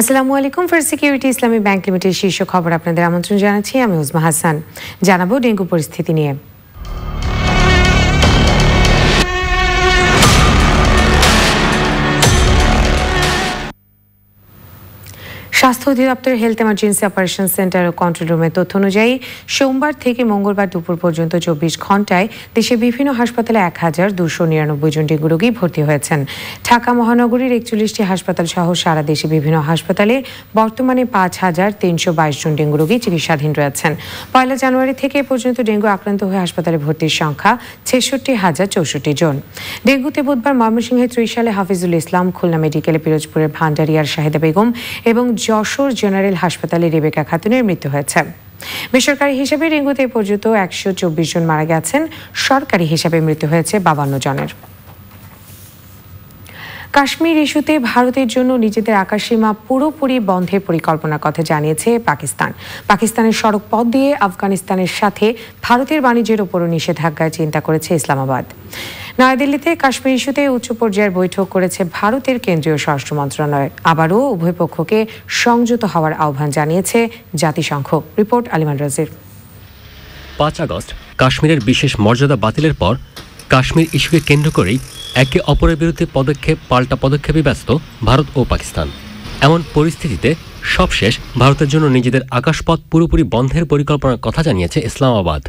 আসসালামু আলাইকুম First Security Islami Bank Limited শীর্ষ খবর আপনাদের আমন্ত্রণ জানাচ্ছি। আমি উজমা হাসান। জানাব ডেঙ্গু পরিস্থিতি নিয়ে। স্বাস্থ্য অধিদপ্তরের হেলথ এমার্জেন্সি অপারেশন সেন্টার ও কন্ট্রোল রুমের তথ্য অনুযায়ী, সোমবার থেকে মঙ্গলবার দুপুর পর্যন্ত চব্বিশ ঘন্টায় দেশে বিভিন্ন হাসপাতালে এক হাজার দুশো নিরানব্বই জন ডেঙ্গু রোগী ভর্তি হয়েছেন। ঢাকা মহানগরীর একচল্লিশটি হাসপাতাল সহ সারা দেশে বিভিন্ন হাসপাতালে বর্তমানে পাঁচ হাজার তিনশো বাইশ জন ডেঙ্গু রোগী চিকিৎসাধীন রয়েছেন। পয়লা জানুয়ারি থেকে পর্যন্ত ডেঙ্গু আক্রান্ত হয়ে হাসপাতালে ভর্তির সংখ্যা ছেষট্টি হাজার চৌষট্টি জন। ডেঙ্গুতে বুধবার ময়মনসিংহের ত্রিশালে হাফিজুল ইসলাম, খুলনা মেডিকেলে, পিরোজপুরের ভান্ডারিয়ার শাহিদা বেগম এবং যশোর জেনারেল হাসপাতালে রেবেকা খাতুনের মৃত্যু হয়েছে। বেসরকারি হিসেবে ডেঙ্গুতে পর্যন্ত একশো চব্বিশ জন মারা গেছেন। সরকারি হিসাবে মৃত্যু হয়েছে বাবান্ন জনের। কাশ্মীর ইস্যুতে ভারতের জন্য নিজেদের আকাশসীমা পুরোপুরি বন্ধের পরিকল্পনার কথা জানিয়েছে পাকিস্তান। পাকিস্তানের সড়ক পথ দিয়ে আফগানিস্তানের সাথে ভারতের বাণিজ্যের ওপরও নিষেধাজ্ঞার চিন্তা করেছে ইসলামাবাদ। নয়াদিল্লিতে কাশ্মীর ইস্যুতে উচ্চ পর্যায়ের বৈঠক করেছে ভারতের কেন্দ্রীয় স্বরাষ্ট্র মন্ত্রণালয়। আবারও উভয় পক্ষকে সংযত হওয়ার আহ্বান জানিয়েছে জাতিসংঘ। রিপোর্ট আলিমান রাজির। পাঁচ আগস্ট, কাশ্মীরের বিশেষ মর্যাদা বাতিলের পর কাশ্মীর ইস্যুকে কেন্দ্র করেই একে অপরের বিরুদ্ধে পদক্ষেপ, পাল্টা পদক্ষেপে ব্যস্ত ভারত ও পাকিস্তান। এমন পরিস্থিতিতে সবশেষ ভারতের জন্য নিজেদের আকাশপথ পুরোপুরি বন্ধের পরিকল্পনার কথা জানিয়েছে ইসলামাবাদ।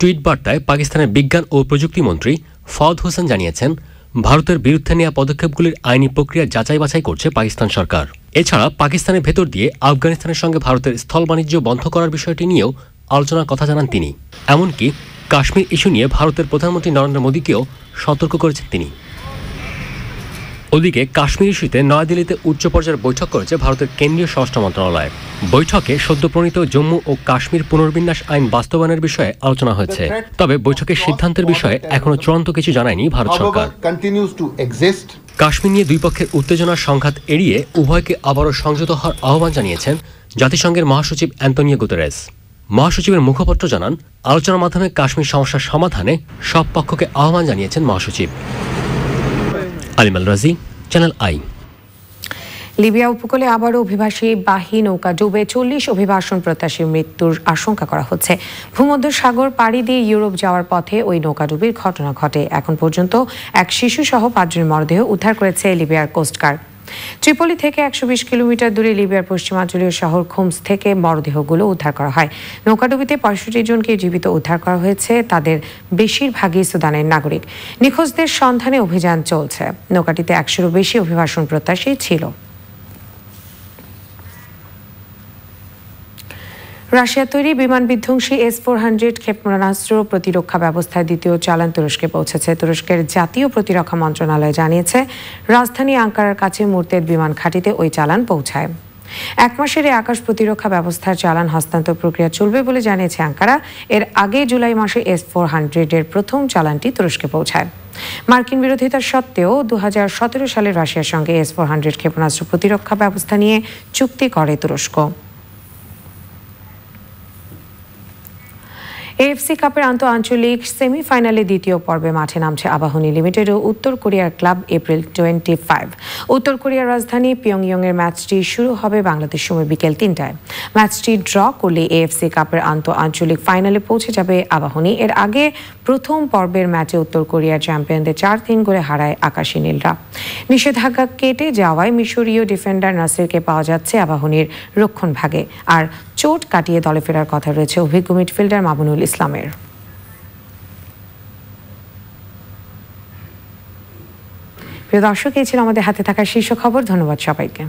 টুইট বার্তায় পাকিস্তানের বিজ্ঞান ও প্রযুক্তি মন্ত্রী ফওয়াদ হোসেন জানিয়েছেন, ভারতের বিরুদ্ধে নেওয়া পদক্ষেপগুলির আইনি প্রক্রিয়া যাচাই বাছাই করছে পাকিস্তান সরকার। এছাড়া পাকিস্তানের ভেতর দিয়ে আফগানিস্তানের সঙ্গে ভারতের স্থল বাণিজ্য বন্ধ করার বিষয়টি নিয়েও আলোচনার কথা জানান তিনি। এমনকি কাশ্মীর ইস্যু নিয়ে ভারতের প্রধানমন্ত্রী নরেন্দ্র মোদীকেও সতর্ক করেছেন তিনি। ওদিকে কাশ্মীর ইস্যুতে নয়াদিল্লিতে উচ্চ পর্যায়ের বৈঠক করেছে ভারতের কেন্দ্রীয় স্বরাষ্ট্র মন্ত্রণালয়। বৈঠকে সদ্য প্রণীত জম্মু ও কাশ্মীর পুনর্বিন্যাস আইন বাস্তবায়নের বিষয়ে আলোচনা হয়েছে। তবে বৈঠকের সিদ্ধান্তের বিষয়ে এখনও চূড়ান্ত কিছু জানায়নি ভারত সরকার। কাশ্মীর নিয়ে দুই পক্ষের উত্তেজনার সংঘাত এড়িয়ে উভয়কে আবারও সংযত হওয়ার আহ্বান জানিয়েছেন জাতিসংঘের মহাসচিব অ্যান্তনিও গুতেরেস। মহাসচিবের মুখপত্র জানান আলোচনার মাধ্যমে কাশ্মীর সমস্যার সমাধানে সব পক্ষকে আহ্বান জানিয়েছেন মহাসচিব। আলিমাল রাজি, চ্যানেল আই। লিবিয়া উপকূলে আবারও অভিবাসী বাহী নৌকা ডুবে চল্লিশ অভিবাসন প্রত্যাশীর মৃত্যুর আশঙ্কা করা হচ্ছে। ভূমধ্য সাগর পাড়ি দিয়ে ইউরোপ যাওয়ার পথে ওই নৌকা ডুবির ঘটনা ঘটে। এখন পর্যন্ত এক শিশু সহ পাঁচজনের মরদেহ উদ্ধার করেছে লিবিয়ার কোস্টগার্ড ত্রিপলি থেকে একশো বিশ কিলোমিটার দূরে লিবিয়ার পশ্চিমাঞ্চলীয় শহর খুমস থেকে মরদেহগুলো উদ্ধার করা হয়। নৌকাডুবিতে পঁয়ষট্টি জনকে জীবিত উদ্ধার করা হয়েছে, তাদের বেশিরভাগই সুদানের নাগরিক। নিখোঁজদের সন্ধানে অভিযান চলছে। নৌকাটিতে একশোরও বেশি অভিবাসন প্রত্যাশী ছিল। রাশিয়া তৈরি বিমান বিধ্বংসী এস ফোর হান্ড্রেড ক্ষেপণাস্ত্র প্রতিরক্ষা ব্যবস্থায় দ্বিতীয় চালান তুরস্কে পৌঁছেছে। তুরস্কের জাতীয় প্রতিরক্ষা মন্ত্রণালয় জানিয়েছে, রাজধানী আঙ্কারার কাছে মুর্তেদ বিমান ঘাঁটিতে ওই চালান পৌঁছায়। এক মাসের এই আকাশ প্রতিরক্ষা ব্যবস্থার চালান হস্তান্তর প্রক্রিয়া চলবে বলে জানিয়েছে আঙ্কারা। এর আগে জুলাই মাসে এস ফোর হান্ড্রেডের প্রথম চালানটি তুরস্কে পৌঁছায়। মার্কিন বিরোধিতা সত্ত্বেও দু হাজার সতেরো সালে রাশিয়ার সঙ্গে এস ফোর হান্ড্রেড ক্ষেপণাস্ত্র প্রতিরক্ষা ব্যবস্থা নিয়ে চুক্তি করে তুরস্ক। এএফসি কাপের আন্ত আঞ্চলিক সেমিফাইনালে দ্বিতীয় পর্বে মাঠে নামছে আবাহনী লিমিটেড ও উত্তর কোরিয়ার ক্লাব এপ্রিল টোয়েন্টি ফাইভ উত্তর কোরিয়ার রাজধানী পিয়ংইয়ং এর ম্যাচটি শুরু হবে বাংলাদেশ সময় বিকেল তিনটায়। ম্যাচটি ড্র করলে এএফসি কাপের আন্ত আঞ্চলিক ফাইনালে পৌঁছে যাবে আবাহনী। এর আগে প্রথম পর্বের ম্যাচে উত্তর কোরিয়ার চ্যাম্পিয়নদের চার তিন করে হারায় আকাশী নীলরা। নিষেধাজ্ঞা কেটে যাওয়ায় মিশরীয় ডিফেন্ডার নাসিরকে পাওয়া যাচ্ছে আবাহনীর রক্ষণ ভাগে আর চোট কাটিয়ে দলে ফেরার কথা রয়েছে অভিজ্ঞ মিডফিল্ডার মামুনুল ইসলামের। প্রিয় দর্শক, এই ছিল আমাদের হাতে থাকা শীর্ষ খবর। ধন্যবাদ সবাইকে।